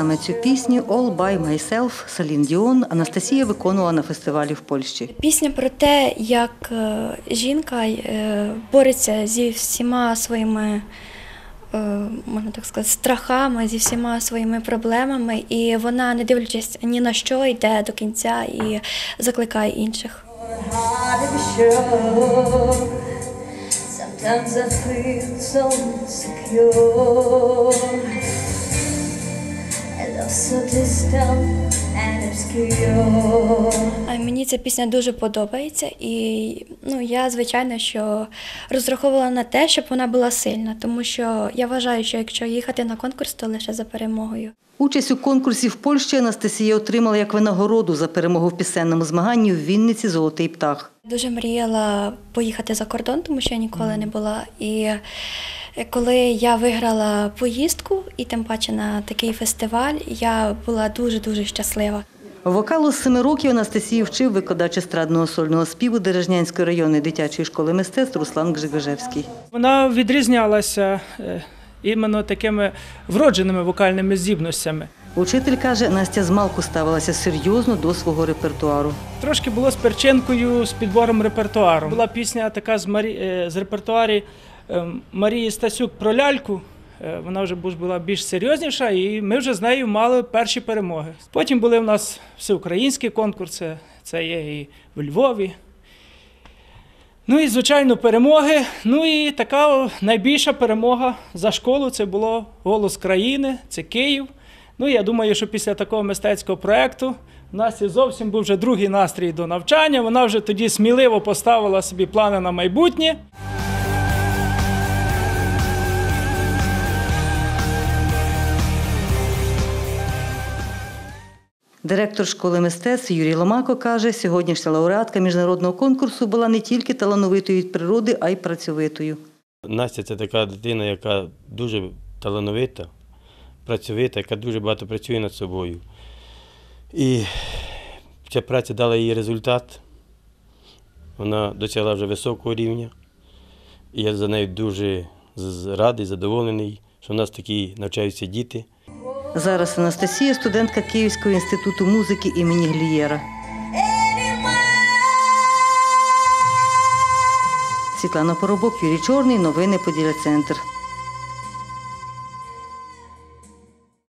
Саме цю пісню «All by myself» Салін Діон Анастасія виконувала на фестивалі в Польщі. Пісня про те, як е, жінка е, бореться зі всіма своїми, е, можна так сказати, страхами, зі всіма своїми проблемами, і вона, не дивлячись ні на що, йде до кінця і закликає інших. Sometimes I feel so insecure. So distant and obscure. А Мені ця пісня дуже подобається, і ну, я, звичайно, що розраховувала на те, щоб вона була сильна, тому що я вважаю, що якщо їхати на конкурс, то лише за перемогою. Участь у конкурсі в Польщі Анастасія отримала як винагороду за перемогу в пісенному змаганні в Вінниці Золотий птах. Дуже мріяла поїхати за кордон, тому що я ніколи не була. І коли я виграла поїздку, і тим паче на такий фестиваль, я була дуже дуже щаслива. Вокалу з семи років Анастасію вчив викладач естрадного сольного співу Дережнянської районної дитячої школи мистецтв Руслан Гжигожевський. Вона відрізнялася е, іменно такими вродженими вокальними здібностями. Учитель каже, Настя змалку ставилася серйозно до свого репертуару. Трошки було з перчинкою, з підбором репертуару. Була пісня така з, Марі... е, з репертуарі е, Марії Стасюк про ляльку. Е, Вона вже була більш серйозніша, і ми вже з нею мали перші перемоги. Потім були в нас всеукраїнські конкурси, це є і в Львові. Ну і, звичайно, перемоги. Ну і така найбільша перемога за школу це було Голос країни, це Київ. Ну, я думаю, що після такого мистецького проєкту у нас і зовсім був вже другий настрій до навчання. Вона вже тоді сміливо поставила собі плани на майбутнє. Директор школи мистецтв Юрій Ломако каже, сьогоднішня лауреатка міжнародного конкурсу була не тільки талановитою від природи, а й працьовитою. Настя це така дитина, яка дуже талановита, працьовита, яка дуже багато працює над собою. І ця праця дала їй результат. Вона досягла вже високого рівня. І я за нею дуже радий, задоволений, що в нас такі навчаються діти. Зараз Анастасія студентка Київського інституту музики імені Глієра. Світлана Поробок, Юрій Чорний. Новини Поділя Центр.